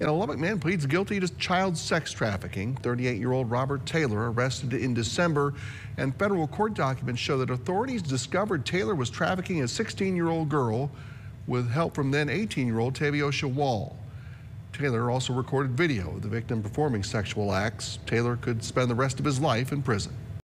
And a Lubbock man pleads guilty to child sex trafficking. 38-year-old Robert Taylor arrested in December, and federal court documents show that authorities discovered Taylor was trafficking a 16-year-old girl with help from then 18-year-old Taviosha Wall. Taylor also recorded video of the victim performing sexual acts. Taylor could spend the rest of his life in prison.